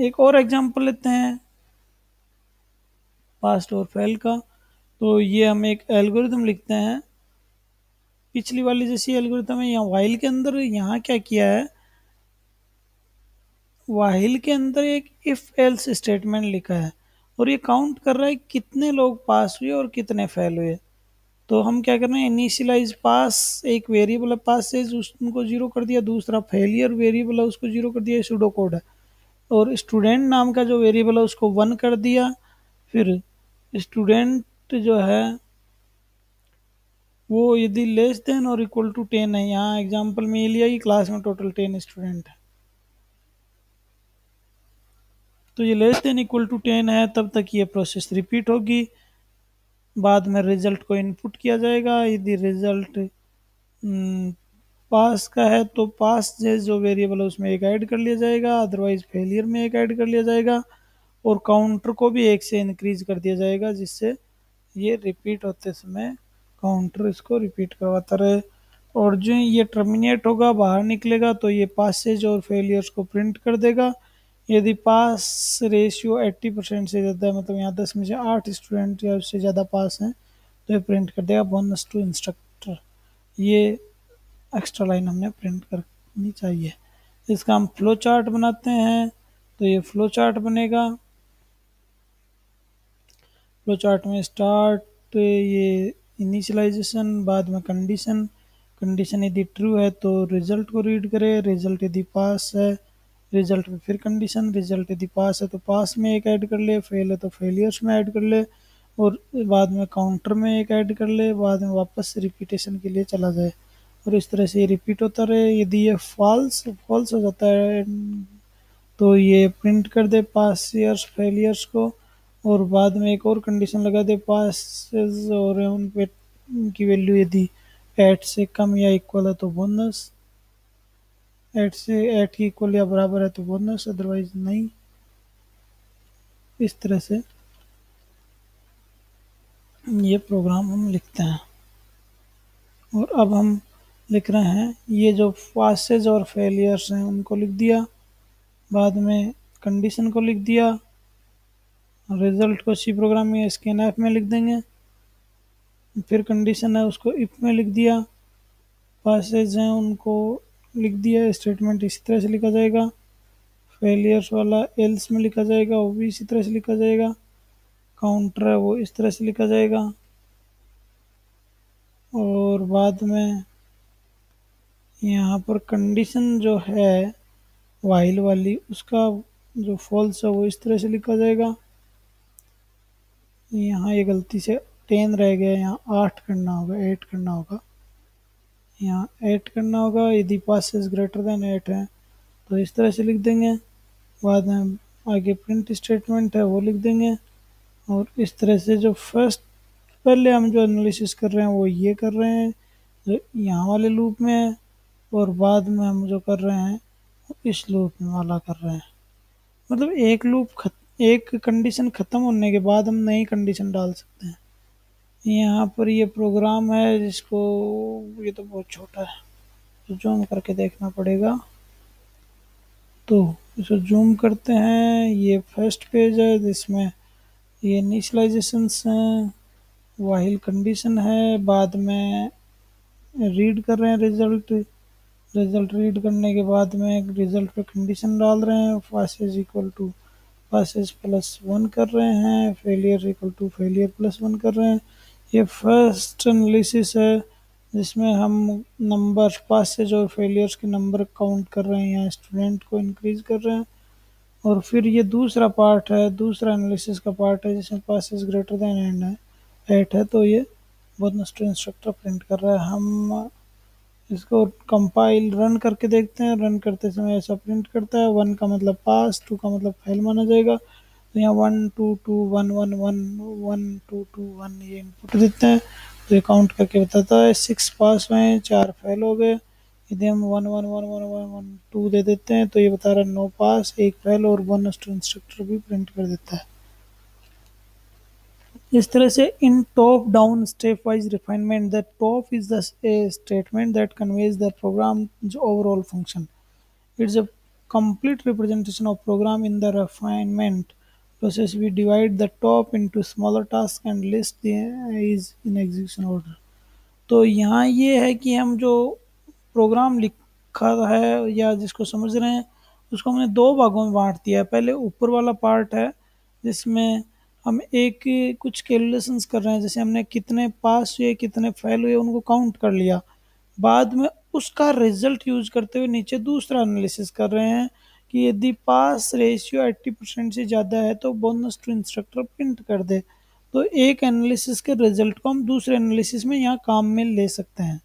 एक और एग्जांपल लेते हैं। पास्ट और फेल का। तो ये हम एक एल्गोरिथम लिखते हैं। पिछली वाली जैसी एल्गोरिथम है, यहाँ वाइल के अंदर यहाँ क्या किया है? वाइल के अंदर एक इफ़ एल्स स्टेटमेंट लिखा है। और ये काउंट कर रहा है कितने लोग पास हुए और कितने फेल हुए। तो हम क्या कर रहे हैं? इनिशियलाइज पास एक वेरिएबल है पास से उसको ज़ीरो कर दिया, दूसरा फेलियर वेरिएबल है, उसको ज़ीरो कर दिया सुडो कोड है। और स्टूडेंट नाम का जो वेरिएबल है, उसको वन कर दिया। फिर स्टूडेंट जो है, वो यदि लेस देन और इक्वल टू टेन है, यहाँ एग्जांपल में ये लिया कि क्लास में टोटल टेन स्टूडेंट है। तो ये less than equal to ten है, तब तक ये प्रोसेस रिपीट होगी। बाद में रिज़ल्ट को इनपुट किया जाएगा। यदि रिज़ल्ट पास का है तो पास जो वेरिएबल है उसमें एक ऐड कर लिया जाएगा अदरवाइज़ फेलियर में एक ऐड कर लिया जाएगा, और काउंटर को भी एक से इंक्रीज कर दिया जाएगा, जिससे ये रिपीट होते समय काउंटर इसको रिपीट करवाता रहे। और जो ये टर्मिनेट होगा, बाहर निकलेगा तो ये पासेज और फेलियर्स को प्रिंट कर देगा। यदि पास रेशियो 80 परसेंट से ज़्यादा मतलब यहाँ दस में से आठ स्टूडेंट या उससे ज़्यादा पास हैं तो ये प्रिंट कर देगा बोनस टू इंस्ट्रक्टर ये एक्स्ट्रा लाइन हमने प्रिंट करनी चाहिए। इसका हम फ्लो चार्ट बनाते हैं तो ये फ्लो चार्ट बनेगा। फ्लो चार्ट में स्टार्ट तो ये इनिशियलाइजेशन बाद में कंडीशन कंडीशन यदि ट्रू है तो रिज़ल्ट को रीड करे। रिज़ल्ट यदि पास है रिज़ल्ट में फिर कंडीशन रिज़ल्ट यदि पास है तो पास में एक ऐड कर ले। फेल है तो फेलियर्स में ऐड कर ले। और बाद में काउंटर में एक ऐड कर ले। बाद में वापस रिपीटेशन के लिए चला जाए। और इस तरह से ये रिपीट होता रहे यदि ये फॉल्स फॉल्स हो जाता है। तो ये प्रिंट कर दे पास ईयर्स फेलियर्स को, और बाद में एक और कंडीशन लगा दे पास और उन पे की वैल्यू यदि एट से कम या इक्वल है तो बोनस एट से एट की इक्वल या बराबर है तो बोनस अदरवाइज़ नहीं। इस तरह से ये प्रोग्राम हम लिखते हैं। और अब हम लिख रहे हैं। ये जो पासेज और फेलियर्स हैं, उनको लिख दिया। बाद में कंडीशन को लिख दिया। रिज़ल्ट को सी प्रोग्राम में स्कैन एफ़ में लिख देंगे। फिर कंडीशन है, उसको इफ़ में लिख दिया। पासेज हैं, उनको लिख दिया। स्टेटमेंट इसी तरह से लिखा जाएगा। फेलियर्स वाला एल्स में लिखा जाएगा, वो भी इसी तरह से लिखा जाएगा। काउंटर है, वो इस तरह से लिखा जाएगा। और बाद में यहाँ पर कंडीशन जो है वाइल वाली, उसका जो फॉल्स है, वो इस तरह से लिखा जाएगा। यहाँ ये गलती से टेन रह गया, यहाँ आठ करना होगा एट करना होगा। यहाँ एट करना होगा, यदि पास ग्रेटर देन एट है तो इस तरह से लिख देंगे। बाद में आगे प्रिंट स्टेटमेंट है, वो लिख देंगे। और इस तरह से जो फ़र्स्ट पहले हम जो एनालिसिस कर रहे हैं, वो ये कर रहे हैं, जो यहाँ वाले लूप में है। और बाद में हम जो कर रहे हैं इस लूप में वाला कर रहे हैं। मतलब एक लूप खत, एक कंडीशन ख़त्म होने के बाद हम नई कंडीशन डाल सकते हैं। यहाँ पर ये प्रोग्राम है जिसको ये तो बहुत छोटा है। तो जूम करके देखना पड़ेगा। तो इसको जूम करते हैं। ये फ़र्स्ट पेज है जिसमें ये इनिशलाइजेशंस हैं वाहिल कंडीशन है। बाद में रीड कर रहे हैं रिज़ल्ट रिज़ल्ट रीड करने के बाद में रिज़ल्ट पे कंडीशन डाल रहे हैं। Passes equal to passes plus one कर रहे हैं। Failure equal to failure plus one कर रहे हैं। ये फ़र्स्ट एनालिसिस है, जिसमें हम नंबर पासेज और फेलियर्स के नंबर काउंट कर रहे हैं। या स्टूडेंट को इंक्रीज कर रहे हैं। और फिर ये दूसरा पार्ट है, दूसरा एनालिसिस का पार्ट है, जिसमें पासेज ग्रेटर देन एंड है एट है। तो ये बहुत टू इंस्ट्रक्टर प्रिंट कर रहा है। हम इसको कंपाइल रन करके देखते हैं। रन करते समय ऐसा प्रिंट करता है। वन का मतलब पास टू का मतलब फेल माना जाएगा। तो यहाँ one two two one one one one two two one ये इनपुट देते हैं। तो ये काउंट करके बताता है। सिक्स पास हुए हैं, चार फेल हो गए। यदि हम one one one one one one two दे देते हैं। तो ये बता रहा है नो पास एक फेल और वन इंस्ट्रक्टर भी प्रिंट कर देता है। इस तरह से in top down step wise refinement that top is the statement that conveys the program overall function it's a representation of program in the refinement process. We divide the top into smaller tasks and list the is in execution order. तो यहाँ ये है कि हम जो programme लिखा है या जिसको समझ रहे हैं, उसको हमने दो भागों में बांट दिया है। पहले ऊपर वाला पार्ट है, जिसमें हम एक कुछ कैलकुलेशंस कर रहे हैं, जैसे हमने कितने पास हुए, कितने फेल हुए, उनको काउंट कर लिया। बाद में उसका रिज़ल्ट यूज़ करते हुए नीचे दूसरा एनालिसिस कर रहे हैं कि यदि पास रेशियो 80 परसेंट से ज़्यादा है तो बोनस टू इंस्ट्रक्टर प्रिंट कर दे। तो एक एनालिसिस के रिज़ल्ट को हम दूसरे एनालिसिस में यहाँ काम में ले सकते हैं।